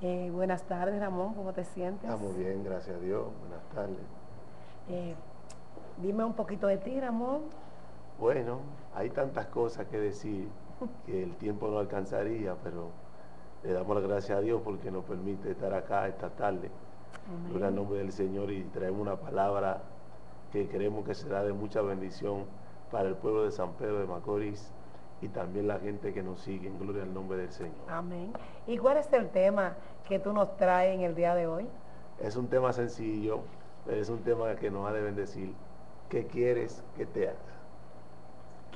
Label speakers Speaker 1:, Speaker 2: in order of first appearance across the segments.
Speaker 1: Eh, buenas tardes, Ramón, ¿cómo te sientes?
Speaker 2: Ah, muy bien, gracias a Dios. Buenas tardes.
Speaker 1: Eh, dime un poquito de ti, Ramón.
Speaker 2: Bueno, hay tantas cosas que decir que el tiempo no alcanzaría, pero le damos las gracias a Dios porque nos permite estar acá esta tarde. En el nombre del Señor y traemos una palabra que creemos que será de mucha bendición para el pueblo de San Pedro de Macorís y también la gente que nos sigue. En gloria al nombre del Señor.
Speaker 1: Amén. ¿Y cuál es el tema que tú nos traes en el día de hoy?
Speaker 2: Es un tema sencillo, pero es un tema que nos ha de bendecir. ¿Qué quieres que te haga?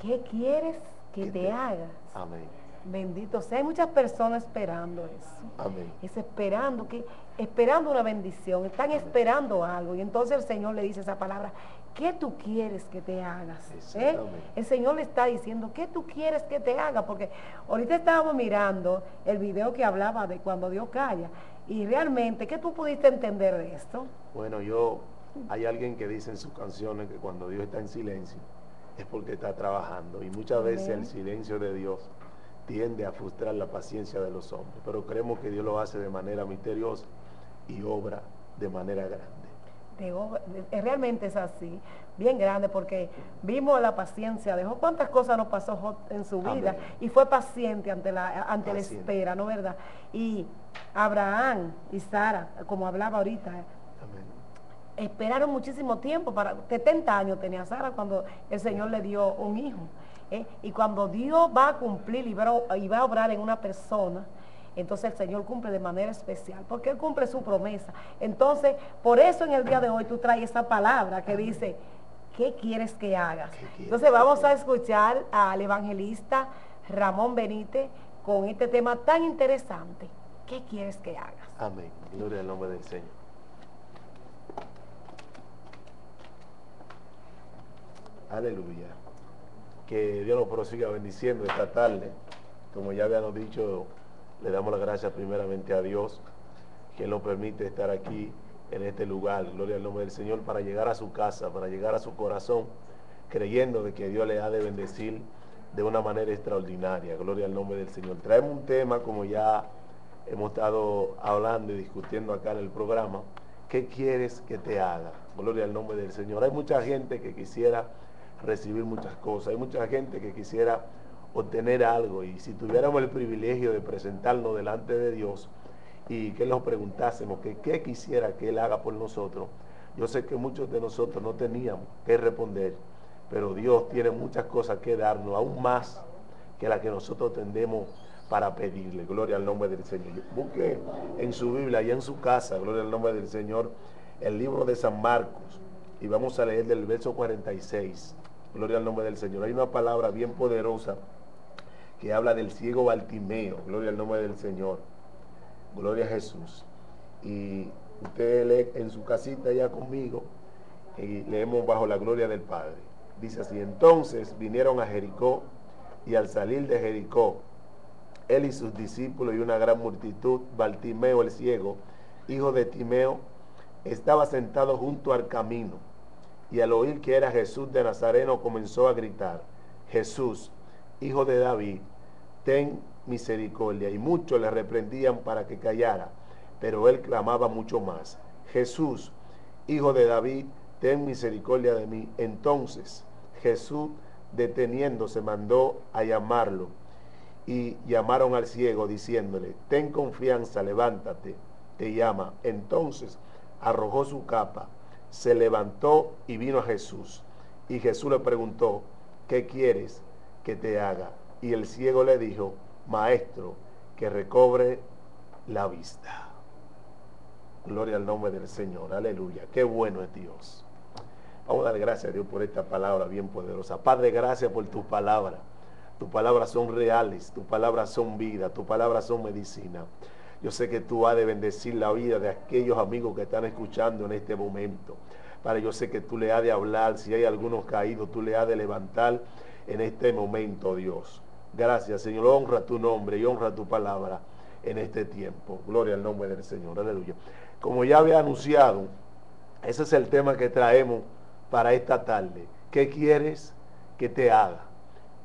Speaker 1: ¿Qué quieres que, te, haga?
Speaker 2: Amén.
Speaker 1: Bendito sea. Hay muchas personas esperando eso.
Speaker 2: Amén.
Speaker 1: Es esperando que, esperando una bendición, están esperando algo. Y entonces el Señor le dice esa palabra, ¿qué tú quieres que te hagas? ¿Eh? El Señor le está diciendo, ¿qué tú quieres que te haga? Porque ahorita estábamos mirando el video que hablaba de cuando Dios calla. Y realmente, ¿qué tú pudiste entender de esto?
Speaker 2: Bueno, yo, hay alguien que dice en sus canciones que cuando Dios está en silencio es porque está trabajando. Y muchas veces el silencio de Dios tiende a frustrar la paciencia de los hombres, pero creemos que Dios lo hace de manera misteriosa y obra de manera grande.
Speaker 1: Realmente es así, bien grande, porque vimos la paciencia de ¿Cuántas cosas nos pasó en su vida? Y fue paciente ante la, ante la espera, ¿no verdad? Y Abraham y Sara, como hablaba ahorita, esperaron muchísimo tiempo, para 70 años tenía Sara cuando el Señor le dio un hijo. ¿eh? Y cuando Dios va a cumplir y va a, obrar en una persona, entonces el Señor cumple de manera especial, porque Él cumple su promesa. Entonces, por eso en el día de hoy tú traes esa palabra que dice, ¿qué quieres que hagas? Entonces vamos a escuchar al evangelista Ramón Benítez con este tema tan interesante. ¿Qué quieres que hagas?
Speaker 2: Amén. Gloria al nombre del Señor. Aleluya que Dios nos prosiga bendiciendo esta tarde. Como ya habíamos dicho, le damos las gracias primeramente a Dios, que nos permite estar aquí en este lugar, gloria al nombre del Señor, para llegar a su casa, para llegar a su corazón, creyendo de que Dios le ha de bendecir de una manera extraordinaria, gloria al nombre del Señor. Traemos un tema, como ya hemos estado hablando y discutiendo acá en el programa, ¿qué quieres que te haga? Gloria al nombre del Señor. Hay mucha gente que quisiera recibir muchas cosas. Hay mucha gente que quisiera obtener algo y si tuviéramos el privilegio de presentarnos delante de Dios y que nos preguntásemos que qué quisiera que Él haga por nosotros, yo sé que muchos de nosotros no teníamos que responder, pero Dios tiene muchas cosas que darnos, aún más que las que nosotros tendemos para pedirle. Gloria al nombre del Señor. Busque en su Biblia y en su casa, gloria al nombre del Señor, el libro de San Marcos y vamos a leer del verso 46. Gloria al nombre del Señor. Hay una palabra bien poderosa que habla del ciego Baltimeo. Gloria al nombre del Señor. Gloria a Jesús. Y usted lee en su casita ya conmigo y leemos bajo la gloria del Padre. Dice así, entonces vinieron a Jericó y al salir de Jericó, él y sus discípulos y una gran multitud, Baltimeo el ciego, hijo de Timeo, estaba sentado junto al camino y al oír que era Jesús de Nazareno comenzó a gritar, Jesús, hijo de David, ten misericordia. Y muchos le reprendían para que callara, pero él clamaba mucho más, Jesús, hijo de David, ten misericordia de mí. Entonces Jesús, deteniéndose, mandó a llamarlo y llamaron al ciego diciéndole, ten confianza, levántate, te llama. Entonces arrojó su capa se levantó y vino a Jesús. Y Jesús le preguntó, ¿qué quieres que te haga? Y el ciego le dijo, Maestro, que recobre la vista. Gloria al nombre del Señor. Aleluya. Qué bueno es Dios. Vamos a dar gracias a Dios por esta palabra bien poderosa. Padre, gracias por tu palabra. Tus palabras son reales, tus palabras son vida, tus palabras son medicina. Yo sé que tú has de bendecir la vida de aquellos amigos que están escuchando en este momento. Padre, yo sé que tú le has de hablar, si hay algunos caídos, tú le has de levantar en este momento, Dios. Gracias, Señor. Honra tu nombre y honra tu palabra en este tiempo. Gloria al nombre del Señor. Aleluya. Como ya había anunciado, ese es el tema que traemos para esta tarde. ¿Qué quieres que te haga?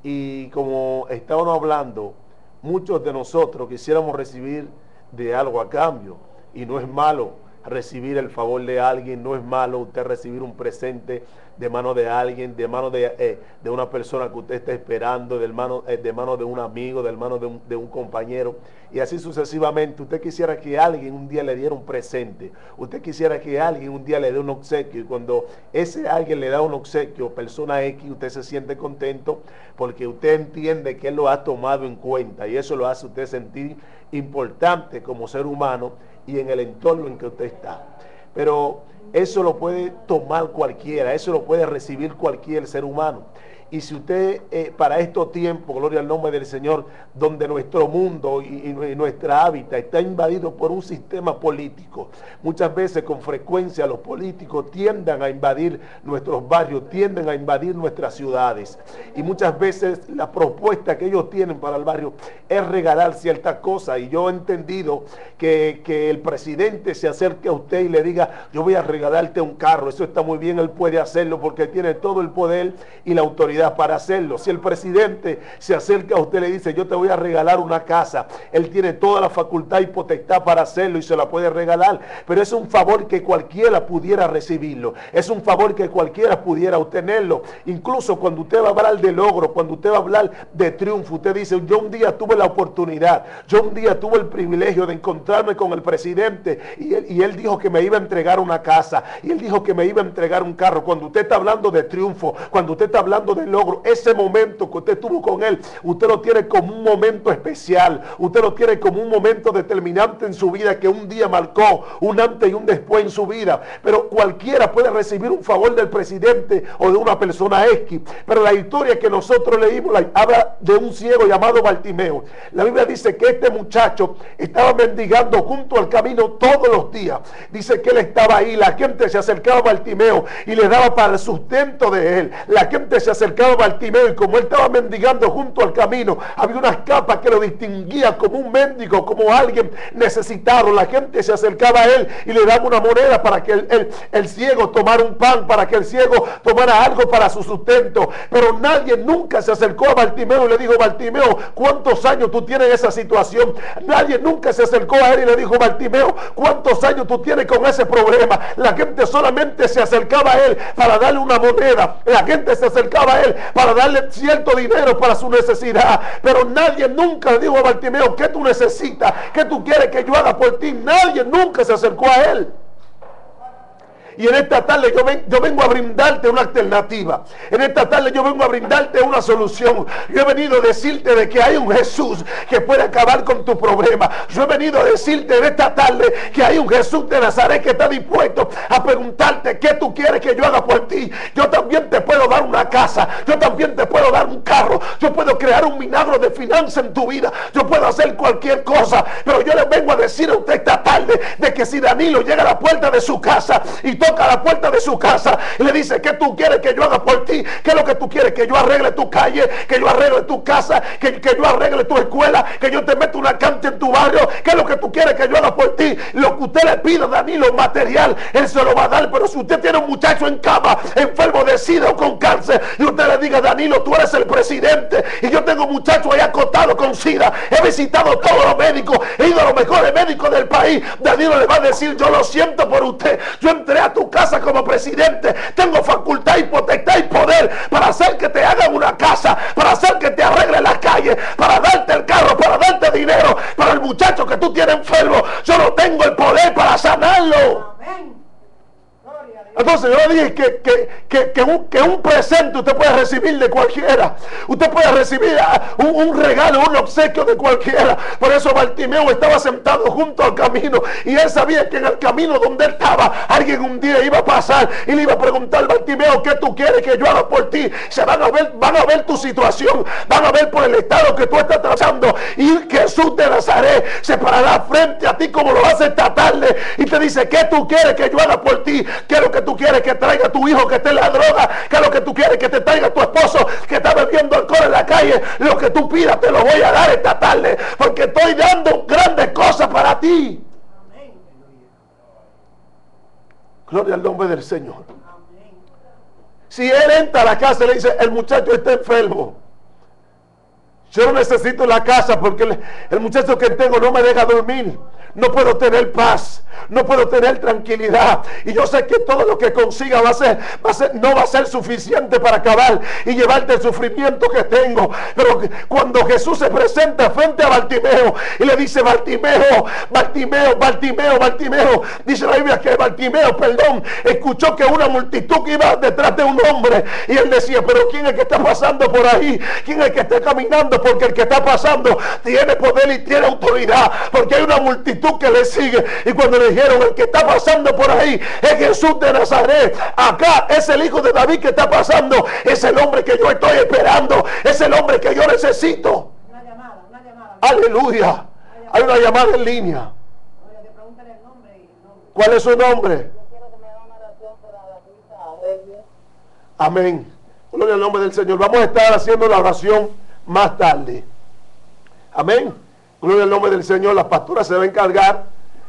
Speaker 2: Y como estábamos hablando, muchos de nosotros quisiéramos recibir de algo a cambio. Y no es malo recibir el favor de alguien, no es malo usted recibir un presente de mano de alguien, de mano de, eh, de una persona que usted está esperando, de mano, eh, de mano de un amigo, de mano un, de un, compañero. Y así sucesivamente. Usted quisiera que alguien un día le diera un presente. Usted quisiera que alguien un día le dé un obsequio. Y cuando ese alguien le da un obsequio, persona X, usted se siente contento porque usted entiende que él lo ha tomado en cuenta. Y eso lo hace usted sentir importante como ser humano y en el entorno en que usted está. Pero eso lo puede tomar cualquiera, eso lo puede recibir cualquier ser humano. Y si usted eh, para estos tiempos, gloria al nombre del Señor, donde nuestro mundo y, nuestra hábitat está invadido por un sistema político, muchas veces con frecuencia los políticos tienden a invadir nuestros barrios, tienden a invadir nuestras ciudades. Y muchas veces la propuesta que ellos tienen para el barrio es regalar ciertas cosas. Y yo he entendido que, que el presidente se acerque a usted y le diga, yo voy a regalarte un carro. Eso está muy bien, él puede hacerlo porque tiene todo el poder y la autoridad para hacerlo. Si el presidente se acerca a usted y le dice, yo te voy a regalar una casa, él tiene toda la facultad y potestad para hacerlo y se la puede regalar. Pero es un favor que cualquiera pudiera recibirlo. Es un favor que cualquiera pudiera obtenerlo. Incluso cuando usted va a hablar de logro, cuando usted va a hablar de triunfo, usted dice, yo un día tuve la oportunidad, yo un día tuve el privilegio de encontrarme con el presidente y él, y él dijo que me iba a entregar una casa y él dijo que me iba a entregar un carro. Cuando usted está hablando de triunfo, cuando usted está hablando de logro, ese momento que usted tuvo con él, usted lo tiene como un momento especial, usted lo tiene como un momento determinante en su vida que un día marcó un antes y un después en su vida. Pero cualquiera puede recibir un favor del presidente o de una persona X. Pero la historia que nosotros leímos habla de un ciego llamado Bartimeo. La Biblia dice que este muchacho estaba mendigando junto al camino todos los días. Dice que él estaba ahí, la gente se acercaba a Bartimeo y le daba para el sustento de él. La gente se acercaba Bartimeo y como él estaba mendigando junto al camino, había unas capas que lo distinguía como un mendigo, como alguien necesitado. La gente se acercaba a él y le daba una moneda para que el, el, ciego tomara un pan, para que el ciego tomara algo para su sustento. Pero nadie nunca se acercó a Bartimeo y le dijo, Bartimeo, ¿cuántos años tú tienes en esa situación? Nadie nunca se acercó a él y le dijo, Bartimeo, ¿cuántos años tú tienes con ese problema? La gente solamente se acercaba a él para darle una moneda. La gente se acercaba a él para darle cierto dinero para su necesidad. Pero nadie nunca le dijo a Bartimeo, ¿qué tú necesitas? ¿Qué tú quieres que yo haga por ti? Nadie nunca se acercó a él. Y en esta tarde yo, vengo a brindarte una alternativa. En esta tarde yo vengo a brindarte una solución. Yo he venido a decirte de que hay un Jesús que puede acabar con tu problema. Yo he venido a decirte en esta tarde que hay un Jesús de Nazaret que está dispuesto a preguntarte qué tú quieres que yo haga por ti. Yo también te puedo dar una casa. Yo también te puedo dar un carro. Yo puedo crear un milagro de finanza en tu vida. Yo puedo hacer cualquier cosa. Pero yo le vengo a decir a usted esta tarde de que si Danilo llega a la puerta de su casa y toca la puerta de su casa y le dice, ¿qué tú quieres que yo haga por ti? ¿Qué es lo que tú quieres? Que yo arregle tu calle, que yo arregle tu casa, que, que yo arregle tu escuela, que yo te meta una canta en tu barrio. ¿Qué es lo que tú quieres que yo haga por ti? Lo que usted le pida, Danilo, material, él se lo va a dar. Pero si usted tiene un muchacho en cama, enfermo de sida o con cáncer, y usted le diga, Danilo, tú eres el presidente, y yo tengo muchachos ahí acostados con sida, he visitado todos los médicos, he ido a los mejores médicos del país, Danilo le va a decir, yo lo siento por usted, yo entré a tu casa como presidente. Tengo facultad y potestad y poder para hacer que te hagan una casa, hacer que te arregle la calle, para darte el carro, para darte dinero, para el muchacho que tú tienes enfermo. Yo no tengo el poder para sanarlo. Entonces yo dije que, que, que, un, que, un, presente usted puede recibir de cualquiera. Usted puede recibir un, un, regalo, un obsequio de cualquiera. Por eso Bartimeo estaba sentado junto al camino y él sabía que en el camino donde él estaba alguien un día iba a pasar y le iba a preguntar, Bartimeo, ¿qué tú quieres que yo haga por ti? Se van a ver, van a ver tu situación, van a ver por el estado que tú estás trazando y Jesús de Nazaret se parará frente a ti como lo hace esta tarde y te dice, ¿qué tú quieres que yo haga por ti? Quiero que tú quieres que traiga tu hijo que esté en la droga, que lo que tú quieres que te traiga tu esposo que está bebiendo alcohol en la calle, lo que tú pidas te lo voy a dar esta tarde, porque estoy dando grandes cosas para ti. Gloria al nombre del Señor. Si él entra a la casa y le dice, el muchacho está enfermo. Yo no necesito la casa porque el, muchacho que tengo no me deja dormir no puedo tener paz, no puedo tener tranquilidad. Y yo sé que todo lo que consiga va a ser, va a ser, no va a ser suficiente para acabar y llevarte el sufrimiento que tengo. Pero cuando Jesús se presenta frente a Bartimeo y le dice, Bartimeo, Bartimeo, Bartimeo, Bartimeo, dice la Biblia que Bartimeo, perdón, escuchó que una multitud iba detrás de un hombre y él decía, pero ¿quién es que está pasando por ahí? ¿Quién es que está caminando? Porque el que está pasando tiene poder y tiene autoridad, porque hay una multitud que le sigue. Y cuando le dijeron, el que está pasando por ahí es Jesús de Nazaret. Acá es el hijo de David que está pasando. Es el hombre que yo estoy esperando. Es el hombre que yo necesito. Aleluya. Hay una llamada en línea. ¿Cuál es su nombre? Amén. Gloria al nombre del Señor. Vamos a estar haciendo la oración más tarde. Amén. Gloria al nombre del Señor. La pastora se va a encargar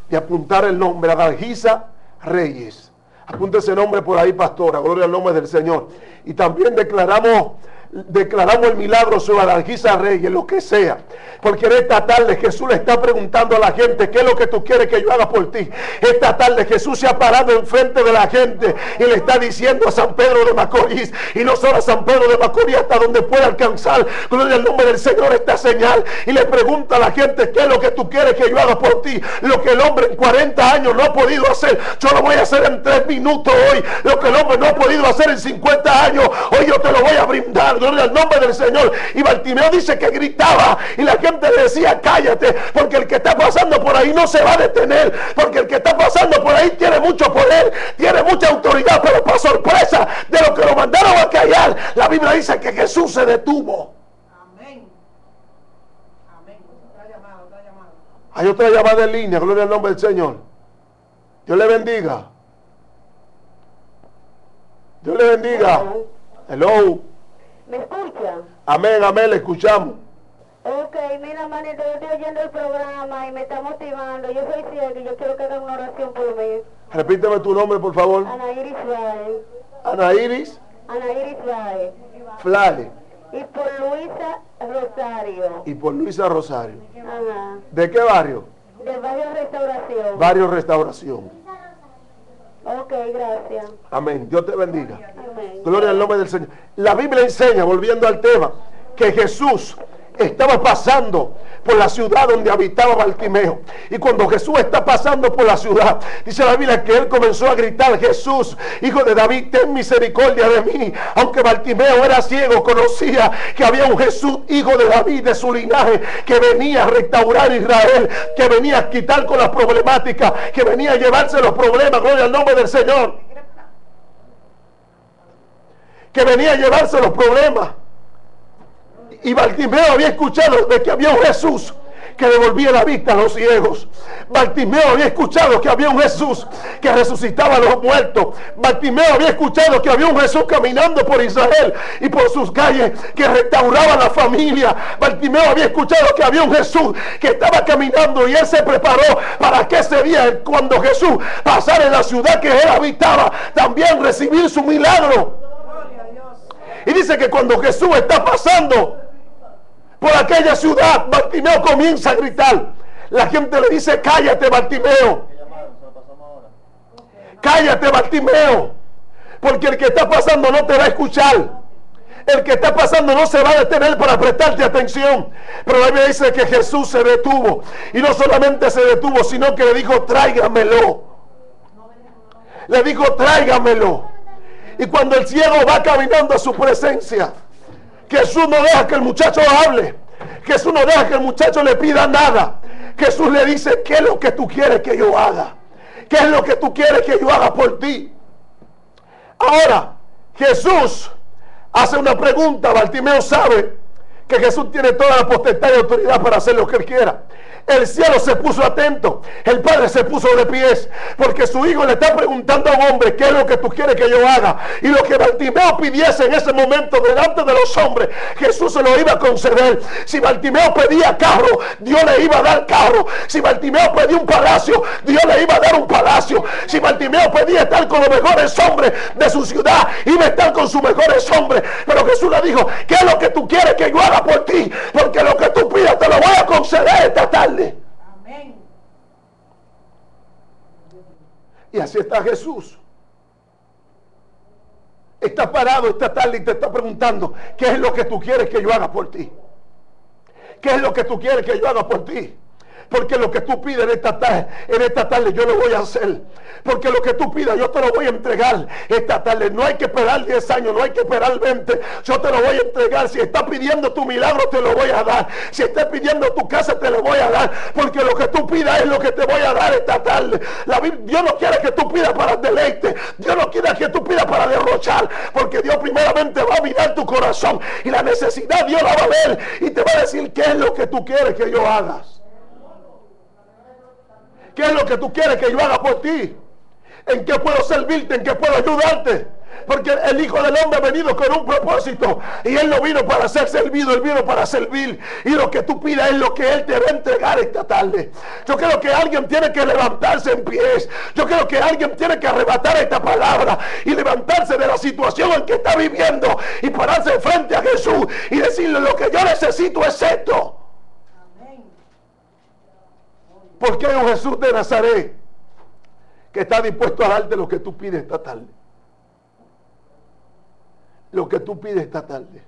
Speaker 2: de apuntar el nombre. Adalgisa Reyes. Apunte ese nombre por ahí, pastora. Gloria al nombre del Señor. Y también declaramos declaramos el milagro sobre la Reyes, lo que sea. Porque en esta tarde Jesús le está preguntando a la gente, ¿qué es lo que tú quieres que yo haga por ti? Esta tarde Jesús se ha parado enfrente de la gente y le está diciendo a San Pedro de Macorís, y no solo a San Pedro de Macorís, hasta donde pueda alcanzar, con el nombre del Señor, esta señal. Y le pregunta a la gente, ¿qué es lo que tú quieres que yo haga por ti? Lo que el hombre en 40 años no ha podido hacer, yo lo voy a hacer en 3 minutos hoy. Lo que el hombre no ha podido hacer en 50 años, hoy yo te lo voy a brindar gloria al nombre del Señor. Y Bartimeo dice que gritaba y la gente le decía, cállate, porque el que está pasando por ahí no se va a detener, porque el que está pasando por ahí tiene mucho poder, tiene mucha autoridad, pero para sorpresa de lo que lo mandaron a callar, la Biblia dice que Jesús se detuvo. Amén. Amén. Otra llamada, otra llamada. Hay otra llamada en línea, gloria al nombre del Señor. Dios le bendiga. Dios le bendiga. Hello.
Speaker 3: ¿Me escucha?
Speaker 2: Amén, amén, le escuchamos.
Speaker 3: Ok, mira, manito, yo estoy oyendo el programa y me está motivando. Yo soy ciega y yo quiero que hagan una oración por mí.
Speaker 2: Repíteme tu nombre, por favor.
Speaker 3: Ana Iris Flae.
Speaker 2: Ana Iris.
Speaker 3: Ana Iris. Y por Luisa Rosario.
Speaker 2: Y por Luisa Rosario.
Speaker 3: Ajá.
Speaker 2: ¿De qué barrio?
Speaker 3: Del barrio Restauración.
Speaker 2: Barrio Restauración.
Speaker 3: Ok, gracias.
Speaker 2: Amén. Dios te bendiga. Gloria al nombre del Señor. La Biblia enseña, volviendo al tema, que Jesús estaba pasando por la ciudad donde habitaba Bartimeo. Y cuando Jesús está pasando por la ciudad, dice la Biblia que él comenzó a gritar, Jesús, hijo de David, ten misericordia de mí. Aunque Bartimeo era ciego, conocía que había un Jesús, hijo de David, de su linaje, que venía a restaurar Israel, que venía a quitar con las problemáticas, que venía a llevarse los problemas, gloria al nombre del Señor. Que venía a llevarse los problemas. Y Bartimeo había escuchado de que había un Jesús que devolvía la vista a los ciegos. Bartimeo había escuchado que había un Jesús que resucitaba a los muertos. Bartimeo había escuchado que había un Jesús caminando por Israel y por sus calles que restauraba la familia. Bartimeo había escuchado que había un Jesús que estaba caminando y él se preparó para que ese día cuando Jesús pasara en la ciudad que él habitaba, también recibir su milagro. Y dice que cuando Jesús está pasando, por aquella ciudad, Bartimeo comienza a gritar. La gente le dice, cállate Bartimeo. Cállate Bartimeo. Porque el que está pasando no te va a escuchar. El que está pasando no se va a detener para prestarte atención. Pero la Biblia dice que Jesús se detuvo. Y no solamente se detuvo, sino que le dijo, tráigamelo. Le dijo, tráigamelo. Y cuando el ciego va caminando a su presencia, Jesús no deja que el muchacho hable. Jesús no deja que el muchacho le pida nada. Jesús le dice, ¿qué es lo que tú quieres que yo haga? ¿Qué es lo que tú quieres que yo haga por ti? Ahora, Jesús hace una pregunta. Bartimeo sabe que Jesús tiene toda la potestad y autoridad para hacer lo que él quiera. El cielo se puso atento. El padre se puso de pies. Porque su hijo le está preguntando a un hombre qué es lo que tú quieres que yo haga. Y lo que Bartimeo pidiese en ese momento delante de los hombres, Jesús se lo iba a conceder. Si Bartimeo pedía carro, Dios le iba a dar carro. Si Bartimeo pedía un palacio, Dios le iba a dar un palacio. Si Bartimeo pedía estar con los mejores hombres de su ciudad, iba a estar con sus mejores hombres. Pero Jesús le dijo, ¿qué es lo que tú quieres que yo haga por ti? Porque lo que tú pidas te lo voy a conceder esta tarde. Y así está Jesús. Está parado esta tarde y te está preguntando, ¿qué es lo que tú quieres que yo haga por ti? ¿Qué es lo que tú quieres que yo haga por ti? Porque lo que tú pides en esta tarde, esta tarde yo lo voy a hacer. Porque lo que tú pidas yo te lo voy a entregar esta tarde. No hay que esperar 10 años, no hay que esperar 20. Yo te lo voy a entregar. Si estás pidiendo tu milagro, te lo voy a dar. Si estás pidiendo tu casa, te lo voy a dar. Porque lo que tú pidas es lo que te voy a dar esta tarde. Dios no quiere que tú pidas para deleite. Dios no quiere que tú pidas para derrochar. Porque Dios primeramente va a mirar tu corazón. Y la necesidad Dios la va a ver. Y te va a decir qué es lo que tú quieres que yo hagas. ¿Qué es lo que tú quieres que yo haga por ti? ¿En qué puedo servirte? ¿En qué puedo ayudarte? Porque el Hijo del Hombre ha venido con un propósito. Y Él no vino para ser servido, Él vino para servir. Y lo que tú pidas es lo que Él te va a entregar esta tarde. Yo creo que alguien tiene que levantarse en pies. Yo creo que alguien tiene que arrebatar esta palabra y levantarse de la situación en que está viviendo y pararse frente a Jesús y decirle lo que yo necesito es esto. Porque hay un Jesús de Nazaret que está dispuesto a darte lo que tú pides esta tarde. Lo que tú pides esta tarde.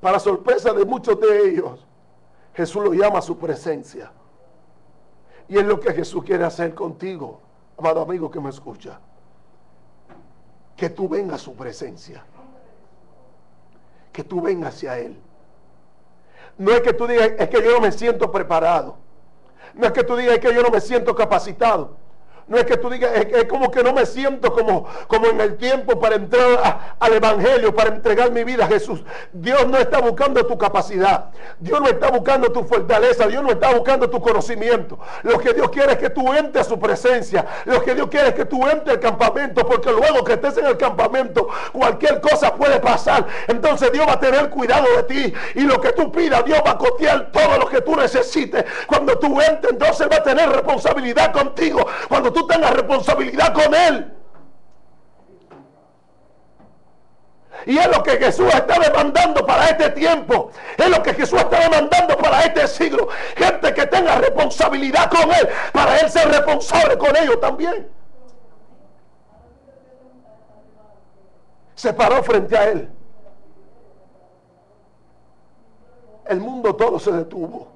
Speaker 2: Para sorpresa de muchos de ellos, Jesús lo llama a su presencia. Y es lo que Jesús quiere hacer contigo, amado amigo que me escucha. Que tú vengas a su presencia. Que tú vengas hacia Él. No es que tú digas, es que yo no me siento preparado. No es que tú digas, es que yo no me siento capacitado. No es que tú digas, es, como que no me siento como, como en el tiempo para entrar al Evangelio, para entregar mi vida a Jesús. Dios no está buscando tu capacidad. Dios no está buscando tu fortaleza. Dios no está buscando tu conocimiento. Lo que Dios quiere es que tú entres a su presencia. Lo que Dios quiere es que tú entres al campamento. Porque luego que estés en el campamento, cualquier cosa puede pasar. Entonces Dios va a tener cuidado de ti. Y lo que tú pidas, Dios va a cotear todo lo que tú necesites. Cuando tú entres, entonces va a tener responsabilidad contigo. Cuando tú tú tengas responsabilidad con Él. Y es lo que Jesús está demandando para este tiempo. Es lo que Jesús está demandando para este siglo. Gente que tenga responsabilidad con Él. Para Él ser responsable con ellos también. Se paró frente a Él. El mundo todo se detuvo.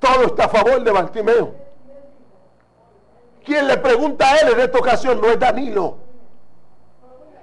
Speaker 2: Todo está a favor de Bartimeo. Quien le pregunta a él en esta ocasión no es Danilo.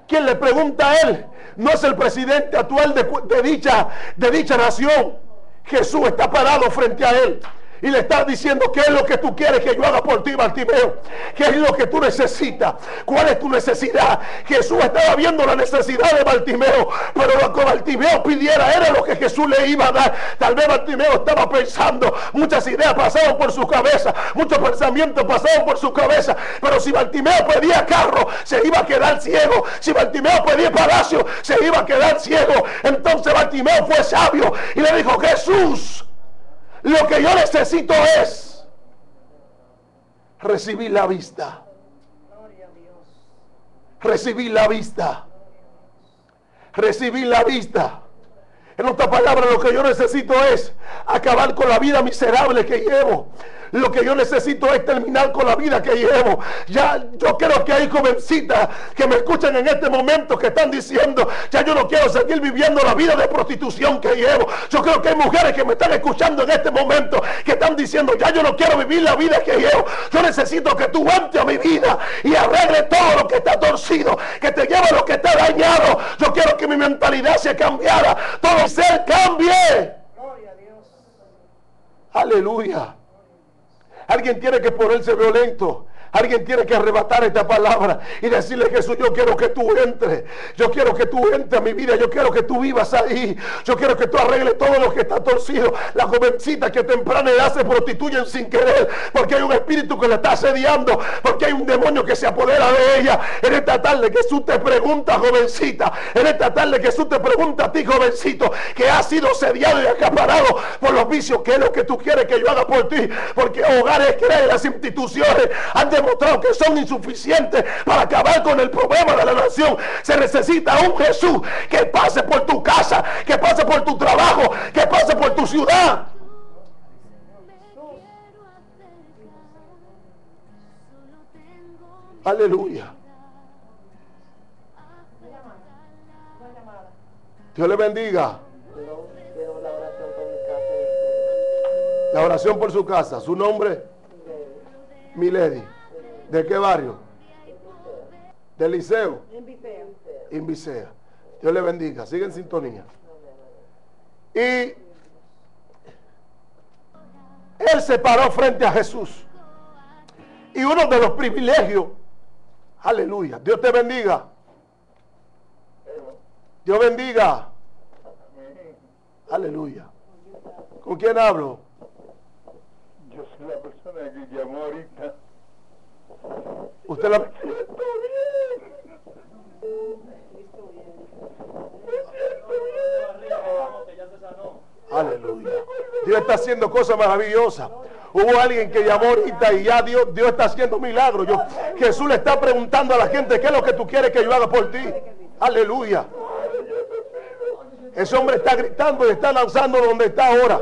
Speaker 2: Quien le pregunta a él no es el presidente actual de, dicha, de dicha nación. Jesús está parado frente a él y le está diciendo qué es lo que tú quieres que yo haga por ti, Bartimeo. ¿Qué es lo que tú necesitas? ¿Cuál es tu necesidad? Jesús estaba viendo la necesidad de Bartimeo, pero lo que Bartimeo pidiera era lo que Jesús le iba a dar. Tal vez Bartimeo estaba pensando, muchas ideas pasaban por su cabeza, muchos pensamientos pasaban por su cabeza, pero si Bartimeo pedía carro, se iba a quedar ciego. Si Bartimeo pedía palacio, se iba a quedar ciego. Entonces Bartimeo fue sabio y le dijo, Jesús, lo que yo necesito es recibir la vista. Recibir la vista. Recibir la vista. En otra palabra, lo que yo necesito es acabar con la vida miserable que llevo. Lo que yo necesito es terminar con la vida que llevo. Ya yo creo que hay jovencitas que me escuchan en este momento que están diciendo, ya yo no quiero seguir viviendo la vida de prostitución que llevo. Yo creo que hay mujeres que me están escuchando en este momento que están diciendo, ya yo no quiero vivir la vida que llevo. Yo necesito que tú entres a mi vida y arregle todo lo que está torcido, que te lleve lo que está dañado. Yo quiero que mi mentalidad se cambiara, todo ser cambie. Aleluya. Alguien tiene que ponerse violento. Alguien tiene que arrebatar esta palabra y decirle, Jesús, yo quiero que tú entres. Yo quiero que tú entres a mi vida. Yo quiero que tú vivas ahí. Yo quiero que tú arregles todo lo que está torcido. La jovencita que temprana edad se prostituyen sin querer. Porque hay un espíritu que la está asediando. Porque hay un demonio que se apodera de ella. En esta tarde Jesús te pregunta, jovencita. En esta tarde Jesús te pregunta a ti, jovencito, que has sido sediado y acaparado por los vicios. ¿Qué es lo que tú quieres que yo haga por ti? Porque hogares, creen las instituciones han demostrado que son insuficientes para acabar con el problema de la nación. Se necesita un Jesús que pase por tu casa, que pase por tu trabajo, que pase por tu ciudad. Aleluya. Dios le bendiga. La oración por su casa. Su nombre. Milady. ¿De qué barrio? ¿Del liceo? Invicea. Dios le bendiga. Sigue en sintonía. Y él se paró frente a Jesús. Y uno de los privilegios, aleluya, Dios te bendiga. Dios bendiga. Aleluya. ¿Con quién hablo?
Speaker 4: Yo soy la persona que llamó ahorita.
Speaker 2: Usted la... Dios está haciendo cosas maravillosas. Hubo alguien que llamó ahorita y ya Dios, Dios está haciendo milagros. Yo, Jesús le está preguntando a la gente qué es lo que tú quieres que yo haga por ti. Aleluya. Ese hombre está gritando y está lanzando donde está ahora.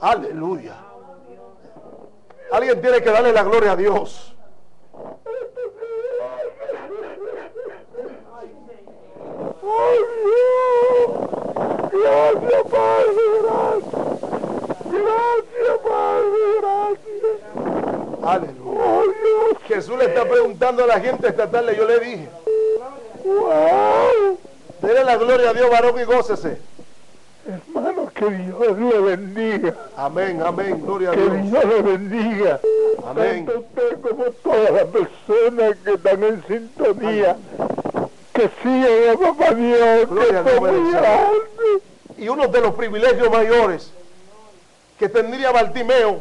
Speaker 2: Aleluya. Alguien tiene que darle la gloria a Dios.
Speaker 4: Gracias, Padre, gracias. Gracias, Padre, gracias.
Speaker 2: Aleluya. Jesús le está preguntando a la gente esta tarde, yo le dije.
Speaker 4: Wow.
Speaker 2: Dele la gloria a Dios, varón, y gócese.
Speaker 4: Hermano, que Dios le bendiga.
Speaker 2: Amén, amén, gloria a
Speaker 4: Que
Speaker 2: Dios.
Speaker 4: Dios le bendiga.
Speaker 2: Amén.
Speaker 4: Tanto usted como todas las personas que están en sintonía. Que siguen a Papá Dios.
Speaker 2: Gloria
Speaker 4: Que grandes.
Speaker 2: Y uno de los privilegios mayores que tendría Bartimeo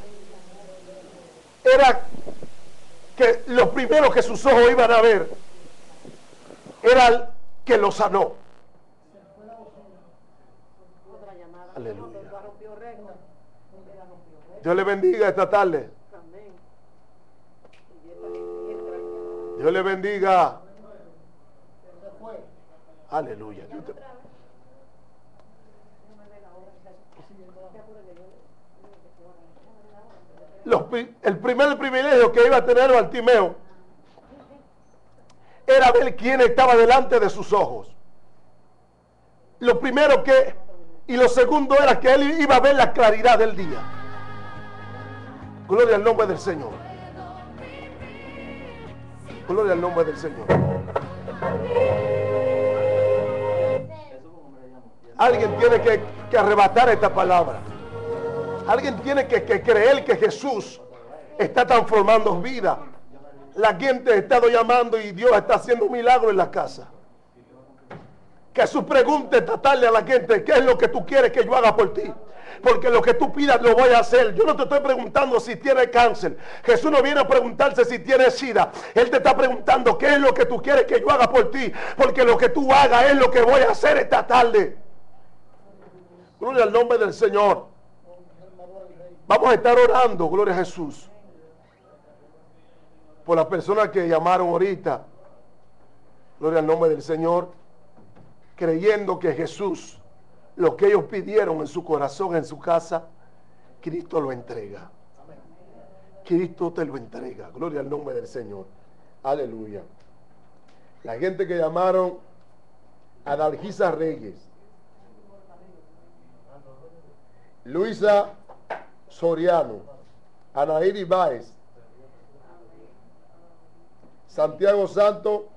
Speaker 2: era que lo primero que sus ojos iban a ver era el que lo sanó. Aleluya. Dios le bendiga esta tarde. Dios le bendiga. Aleluya. Los el primer privilegio que iba a tener Bartimeo era ver quién estaba delante de sus ojos. Lo primero que, y lo segundo era que él iba a ver la claridad del día. Gloria al nombre del Señor. Gloria al nombre del Señor. Alguien tiene que, arrebatar esta palabra. Alguien tiene que, que creer que Jesús está transformando vida. La gente ha estado llamando y Dios está haciendo un milagro en la casa. Que Jesús pregunte esta tarde a la gente, ¿qué es lo que tú quieres que yo haga por ti? Porque lo que tú pidas lo voy a hacer. Yo no te estoy preguntando si tienes cáncer. Jesús no viene a preguntarte si tienes sida. Él te está preguntando qué es lo que tú quieres que yo haga por ti. Porque lo que tú hagas es lo que voy a hacer esta tarde. Gloria al nombre del Señor. Vamos a estar orando, gloria a Jesús. Por las personas que llamaron ahorita. Gloria al nombre del Señor. Creyendo que Jesús, lo que ellos pidieron en su corazón, en su casa, Cristo lo entrega. Cristo te lo entrega. Gloria al nombre del Señor. Aleluya. La gente que llamaron a Reyes. Luisa Soriano, Anaíri Báez, Santiago Santo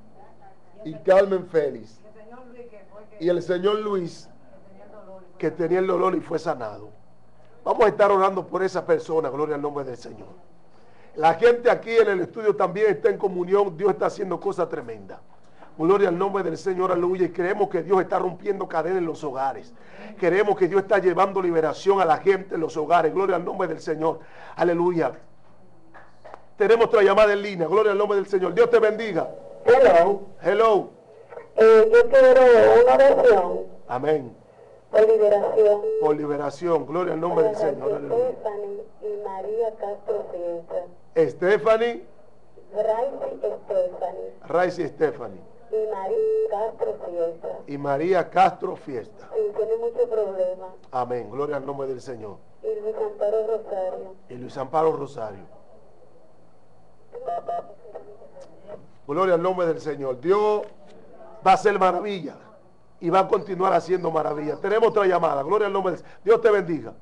Speaker 2: y Carmen Félix. Y el señor Luis, que tenía el dolor y fue sanado. Vamos a estar orando por esa persona, gloria al nombre del Señor. La gente aquí en el estudio también está en comunión, Dios está haciendo cosas tremendas. Gloria al nombre del Señor, aleluya. Y creemos que Dios está rompiendo cadenas en los hogares. Queremos que Dios está llevando liberación a la gente en los hogares. Gloria al nombre del Señor, aleluya. Tenemos otra llamada en línea. Gloria al nombre del Señor. Dios te bendiga.
Speaker 3: Hello.
Speaker 2: Hello.
Speaker 3: Eh, yo quiero una oración
Speaker 2: Amén.
Speaker 3: por liberación.
Speaker 2: Por liberación. Gloria al nombre del Señor.
Speaker 3: Stephanie y María Castro Fiesta.
Speaker 2: Stephanie,
Speaker 3: Gracie Stephanie
Speaker 2: Stephanie.
Speaker 3: y María Castro Fiesta.
Speaker 2: Y María Castro Fiesta.
Speaker 3: Sí, tiene muchos problemas.
Speaker 2: Amén. Gloria al nombre del Señor.
Speaker 3: Y Luis Amparo Rosario.
Speaker 2: Y Luis Amparo Rosario. Gloria al nombre del Señor. Dios va a hacer maravilla. Y va a continuar haciendo maravillas. Tenemos otra llamada. Gloria al nombre Señor. Dios te bendiga.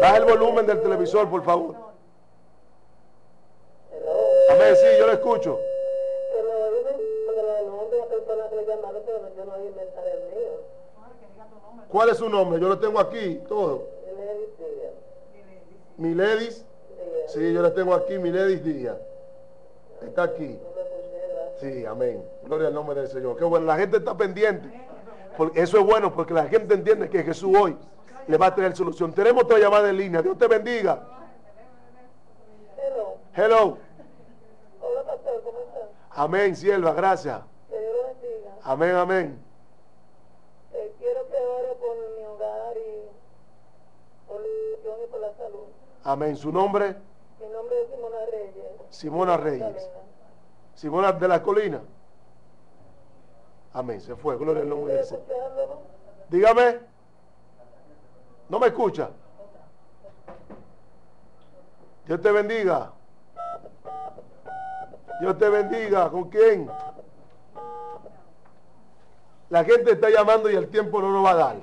Speaker 2: Baja el volumen del televisor, por favor. Amén, sí, yo lo escucho. ¿Cuál es su nombre? Yo lo tengo aquí, todo. Miledis. Sí, yo lo tengo aquí, Miledis Díaz. Está aquí. Sí, amén. Gloria al nombre del Señor. Qué bueno, la gente está pendiente. Porque eso es bueno porque la gente entiende que Jesús hoy le va a traer solución. Tenemos otra llamada en línea. Dios te bendiga. Hello.
Speaker 3: Hola, pastor, ¿cómo estás?
Speaker 2: Amén, sierva, gracias.
Speaker 3: Que Dios lo bendiga.
Speaker 2: Amén, amén.
Speaker 3: Eh, quiero que ore por mi hogar y por la y por la salud.
Speaker 2: Amén. Su nombre.
Speaker 3: Simona Reyes.
Speaker 2: Simona de la Colina. Amén. Se fue. Gloria al nombre Señor.
Speaker 3: escucharlo?
Speaker 2: Dígame. ¿No me escucha? Dios te bendiga. Dios te bendiga. ¿Con quién? La gente está llamando y el tiempo no nos va a dar.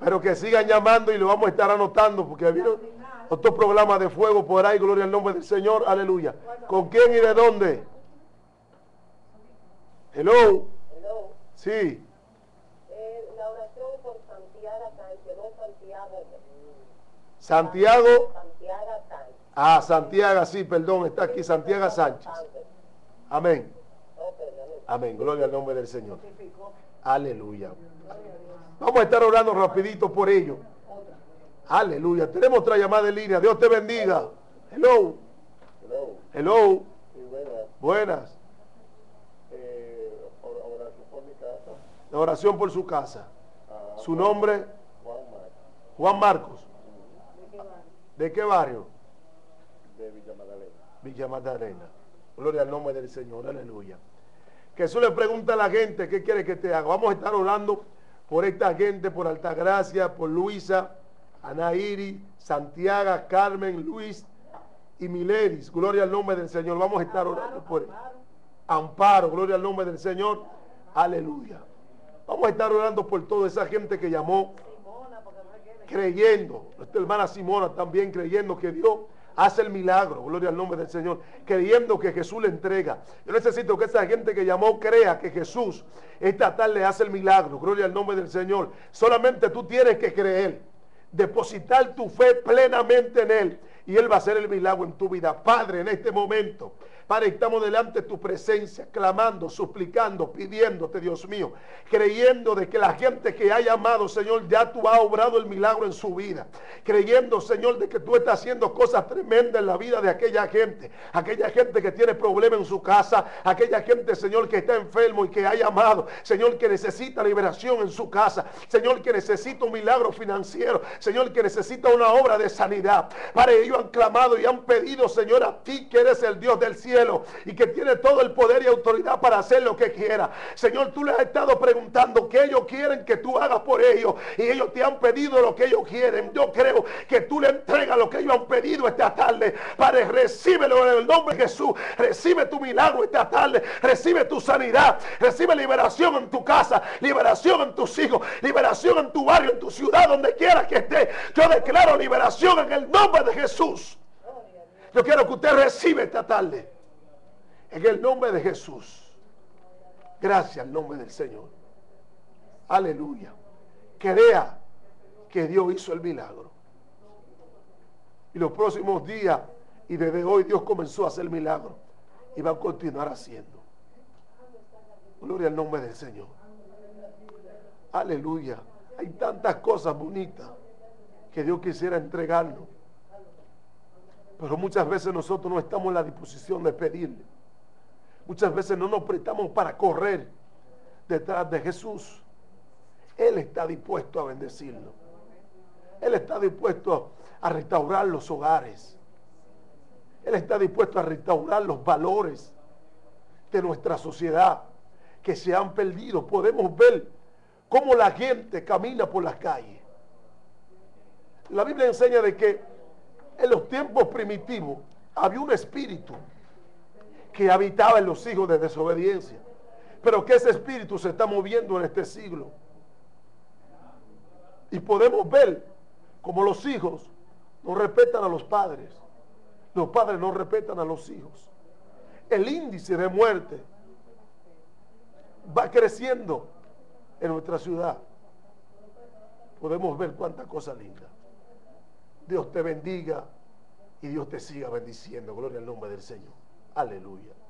Speaker 2: Pero que sigan llamando y lo vamos a estar anotando porque vieron otro programa de fuego por ahí. Gloria al nombre del Señor. Aleluya. ¿Con quién y de dónde? Hello.
Speaker 3: Hello.
Speaker 2: Sí.
Speaker 3: Eh, la oración por Santiago Sánchez, no Santiago.
Speaker 2: Santiago.
Speaker 3: Santiago Sánchez.
Speaker 2: Ah, Santiago, sí, perdón, está aquí Santiago Sánchez. Amén. Amén, gloria al nombre del Señor. Aleluya. Vamos a estar orando rapidito por ello. Aleluya. Tenemos otra llamada en línea. Dios te bendiga. Hello. Hello. Buenas. La oración por su casa. Su nombre, Juan Marcos. ¿De qué barrio? Villa Magdalena. Gloria al nombre del Señor. Aleluya. Jesús le pregunta a la gente, ¿qué quiere que te haga? Vamos a estar orando por esta gente, por Altagracia, por Luisa, Anairi, Santiago, Carmen, Luis y Mileris. Gloria al nombre del Señor. Vamos a estar orando por Amparo. Gloria al nombre del Señor. Aleluya. Vamos a estar orando por toda esa gente que llamó creyendo. Nuestra hermana Simona también creyendo que Dios hace el milagro, gloria al nombre del Señor, creyendo que Jesús le entrega. Yo necesito que esa gente que llamó crea que Jesús esta tarde hace el milagro, gloria al nombre del Señor. Solamente tú tienes que creer, depositar tu fe plenamente en Él y Él va a hacer el milagro en tu vida. Padre, en este momento, Padre, estamos delante de tu presencia, clamando, suplicando, pidiéndote, Dios mío, creyendo de que la gente que ha llamado, Señor, ya tú has obrado el milagro en su vida. Creyendo, Señor, de que tú estás haciendo cosas tremendas en la vida de aquella gente. Aquella gente que tiene problemas en su casa. Aquella gente, Señor, que está enfermo y que ha llamado. Señor, que necesita liberación en su casa. Señor, que necesita un milagro financiero. Señor, que necesita una obra de sanidad. Para ellos han clamado y han pedido, Señor, a ti que eres el Dios del cielo y que tiene todo el poder y autoridad para hacer lo que quiera. Señor, tú les has estado preguntando qué ellos quieren que tú hagas por ellos y ellos te han pedido lo que ellos quieren. Yo creo que tú le entregas lo que ellos han pedido esta tarde. Padre, recíbelo en el nombre de Jesús. Recibe tu milagro esta tarde. Recibe tu sanidad. Recibe liberación en tu casa, liberación en tus hijos, liberación en tu barrio, en tu ciudad, donde quiera que esté. Yo declaro liberación en el nombre de Jesús. Yo quiero que usted reciba esta tarde. En el nombre de Jesús. Gracias al nombre del Señor. aleluya, crea que Dios hizo el milagro. Y los próximos días y desde hoy Dios comenzó a hacer milagro y va a continuar haciendo. Gloria al nombre del Señor. Aleluya. Hay tantas cosas bonitas que Dios quisiera entregarnos. Pero muchas veces nosotros no estamos en la disposición de pedirle. Muchas veces no nos prestamos para correr detrás de Jesús. Él está dispuesto a bendecirlo. Él está dispuesto a restaurar los hogares. Él está dispuesto a restaurar los valores de nuestra sociedad que se han perdido. Podemos ver cómo la gente camina por las calles. La Biblia enseña de que en los tiempos primitivos había un espíritu que habitaba en los hijos de desobediencia, pero que ese espíritu se está moviendo en este siglo. Y podemos ver como los hijos no respetan a los padres, los padres no respetan a los hijos. El índice de muerte va creciendo en nuestra ciudad. Podemos ver cuánta cosa linda. Dios te bendiga y Dios te siga bendiciendo. Gloria al nombre del Señor. Aleluya.